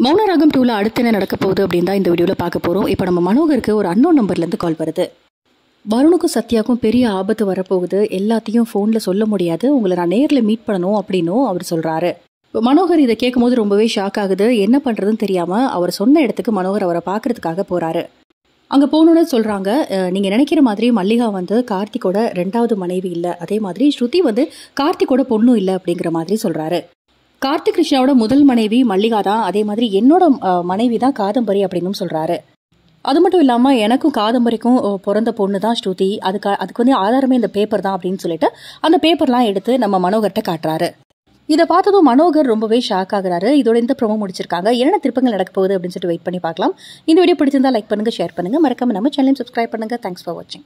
மௌனராகம் டூவில் அடுத்து என்ன நடக்க போகுது அப்படின்னு தான் இந்த வீடியோவில் பார்க்க போகிறோம் இப்போ நம்ம மனோகருக்கு ஒரு அன்னோன் நம்பர்லேருந்து கால் வருது. வருணுக்கும் சத்யாவுக்கும் பெரிய ஆபத்து வரப்போகுது. எல்லாத்தையும் ஃபோனில் சொல்ல முடியாது. உங்களை நான் நேரில் மீட் பண்ணணும் அப்படின்னும் அவர் சொல்கிறாரு இப்போ மனோகர் இதை கேட்கும்போது ரொம்பவே ஷாக் ஆகுது. என்ன பண்ணுறதுன்னு தெரியாமல் அவர் சொன்ன இடத்துக்கு மனோகர் அவரை பார்க்குறதுக்காக போகிறாரு அங்கே போகணுன்னு சொல்கிறாங்க நீங்கள் நினைக்கிற மாதிரி மல்லிகா வந்து கார்த்திக்கோட ரெண்டாவது மனைவி இல்லை. அதே மாதிரி ஸ்ருதி வந்து கார்த்திக்கோட பொண்ணும் இல்லை அப்படிங்கிற மாதிரி சொல்கிறாரு கார்த்திக் கிருஷ்ணாவோட முதல் மனைவி மல்லிகா தான். அதே மாதிரி என்னோட மனைவி தான் காதம்பரி அப்படின்னு சொல்கிறாரு அது மட்டும் இல்லாமல் எனக்கும் காதம்பரிக்கும் பிறந்த பொண்ணு தான் ஸ்ருதி. அதுக்கு அதுக்கு வந்து ஆதாரமே இந்த பேப்பர் தான் அப்படின்னு சொல்லிட்டு அந்த பேப்பர்லாம் எடுத்து நம்ம மனோகர்கிட்ட காட்டுறாரு. இதை பார்த்ததும் மனோகர் ரொம்பவே ஷாக் ஆகுறாரு. இதோட இந்த ப்ரோமோ முடிச்சிருக்காங்க. என்ன திருப்பங்கள் நடக்க போகுது அப்படின்னு சொல்லிட்டு வெயிட் பண்ணி பார்க்கலாம். இந்த வீடியோ பிடிச்சிருந்தா லைக் பண்ணுங்க ஷேர் பண்ணுங்க. மறக்காம நம்ம சேனலையும் சப்ஸ்கிரைப் பண்ணுங்க. தேங்க்ஸ் ஃபார் வாட்சிங்